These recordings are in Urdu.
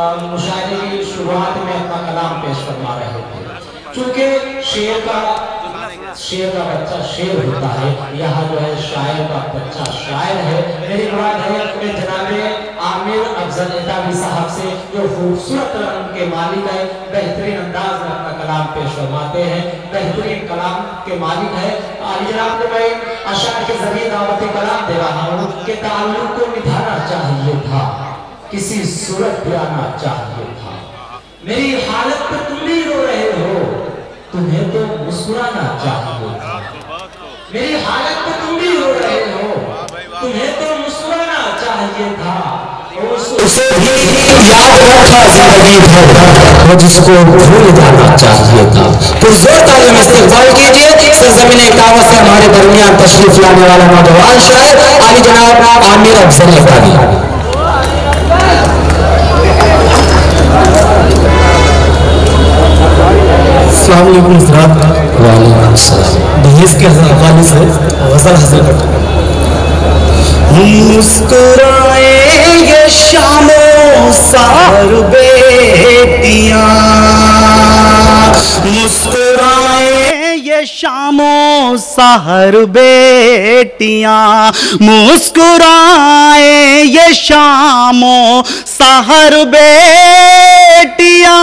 مشاہدی کی شروعات میں اپنا کلام پیش فرما رہے تھے۔ چونکہ شیر کا شیر کا بچہ شیر ہوتا ہے، یہاں جو ہے شاعر کا بچہ شاعر ہے۔ میری مراد ہے اپنے جناب عامر افضل اتابی صاحب سے جو خوبصورت ان کے مالک ہے بہترین انداز میں اپنا کلام پیش فرماتے ہیں۔ بہترین کلام کے مالک ہے آلی جناب نے میں اشار کے ذریعے دعوت کلام دے رہا ہوں کہ تعلق کو نبھانا چاہیے تھا۔ کسی صورت پہ چاہیے تھا۔ میری حالت پر تم نہیں رو رہے ہو۔ تمہیں تو مسکرانا چاہیے تھا۔ میری حالت پر تم نہیں رو رہے ہو۔ تمہیں تو مسکرانا چاہیے تھا۔ اسے بھی یاد رکھا زندگی بھر۔ وہ جس کو بھول جانا چاہیے تھا۔ تو زور تعلیم استقبال کیجیے۔ سرزمین اکاوہ سے ہمارے درمیان تشریف لانے والا نوجوان شاید۔ علی جناب عامر افضل دیا السلام علیکم حضرات وعلیکم السلام دہیز کے حوالے سے غزل حاصل کرتا ہوں مسکرائے یہ شام و سار بیٹیاں۔ مسکرائے یہ شام و سہر بیٹیاں۔ مسکرائے یہ شام و سہر بیٹیاں۔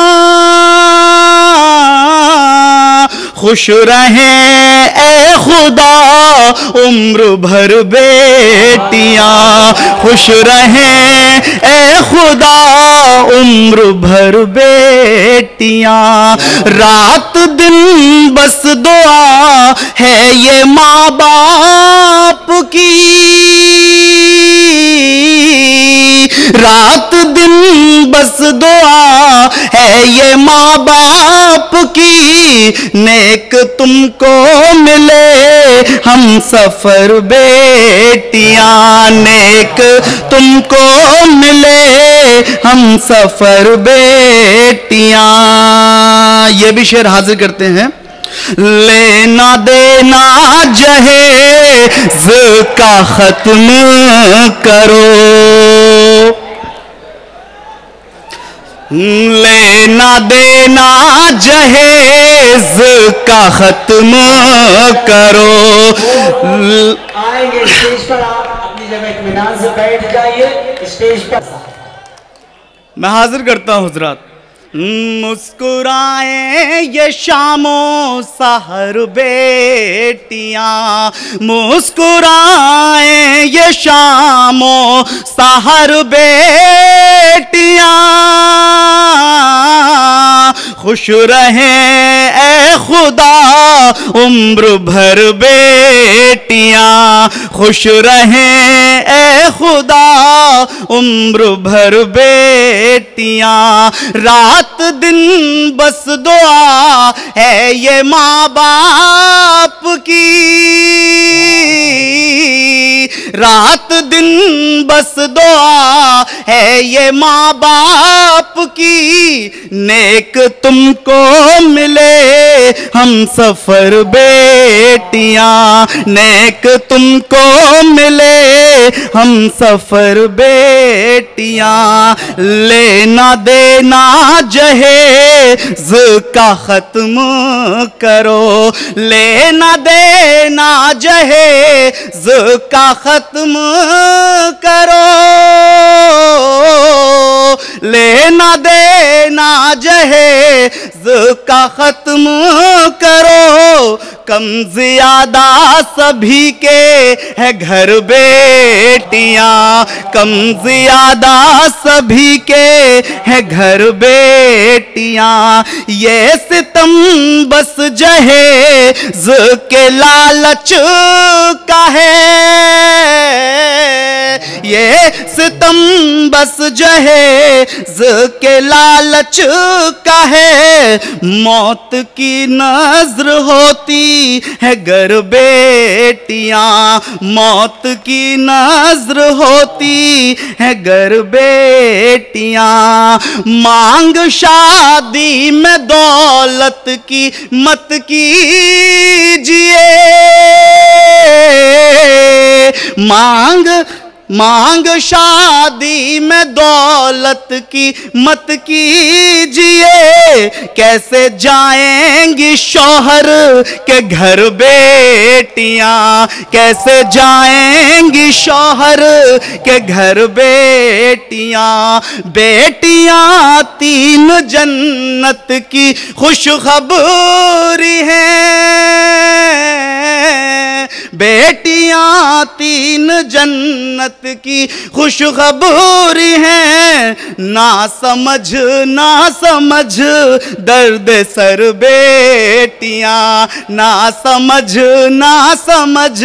خوش رہیں اے خدا، عمر بھر بیٹیاں۔ خوش رہیں اے خدا، عمر بھر بیٹیاں۔ رات دن بس دعا ہے یہ ماں باپ کی۔ رات دن بس دعا ہے یہ ماں باپ کی۔ نیک تم کو ملے ہم سفر بیٹیاں۔ نیک تم کو ملے ہم سفر بیٹیاں۔ یہ بھی شعر حاضر کرتے ہیں۔ لینا دینا جہیز کا ختم کرو۔ لینا دینا جہیز کا ختم کرو۔ آئیں گے اسٹیج پر آپ اپنی جگہ اطمینان سے بیٹھ جائیے اسٹیج پر۔ میں حاضر کرتا ہوں حضرات۔ مسکرائیں یہ شام و سہر بیٹیاں۔ مسکرائیں یہ شام و سہر بیٹیاں۔ خوش رہیں۔ اے خدا، عمر بھر بیٹیاں خوش رہیں۔ اے خدا، عمر بھر بیٹیاں، رات دن بس دعا ہے یہ ماں باپ کی۔ رات دن بس دعا ہے یہ ماں باپ کی نیک تم کو ملے ہم سفر بیٹیاں نیک تم کو ملے ہم سفر بیٹیاں لینا دینا جہیز کا ختم کرو لینا دینا جہیز کا ختم کرو لینا دینا جہیز کا ختم کرو۔ کم زیادہ سبھی کے ہے گھر بیٹیاں۔ کم زیادہ سبھی کے ہے گھر بیٹیاں۔ یہ ستم بس جہیز کے لالچ کا ہے۔ یہ ستم بس جہیز کے لالچ کا ہے۔ موت کی نظر ہوتی ہے گر بیٹیاں۔ موت کی نظر ہوتی ہے گر بیٹیاں۔ مانگ شادی میں دولت کی مت کیجیے۔ مانگ مانگ شادی میں دولت کی مت کیجیے۔ کیسے جائیں گی شوہر کے گھر بیٹیاں؟ کیسے جائیں گی شوہر کے گھر بیٹیاں؟ بیٹیاں تین جنت کی خوشخبری ہیں۔ بیٹیاں تین جنت کی خوشخبری ہیں۔ نہ سمجھ نہ سمجھ درد سر بیٹیاں۔ نہ سمجھ نہ سمجھ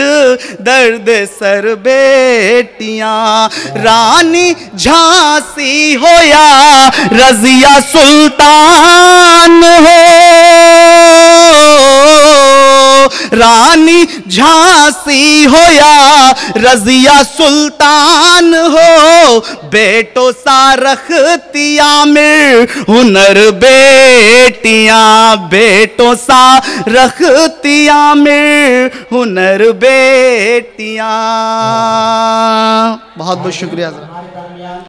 درد سر بیٹیاں۔ رانی جھانسی ہو یا رضیہ سلطان ہو۔ رانی جھانسی ہو یا رضیہ سلطان ہو، بیٹو سا رکھتی عامر ہنر بیٹیاں، بیٹو سا رکھتی عامر ہنر بیٹیاں۔ بہت بہت شکریہ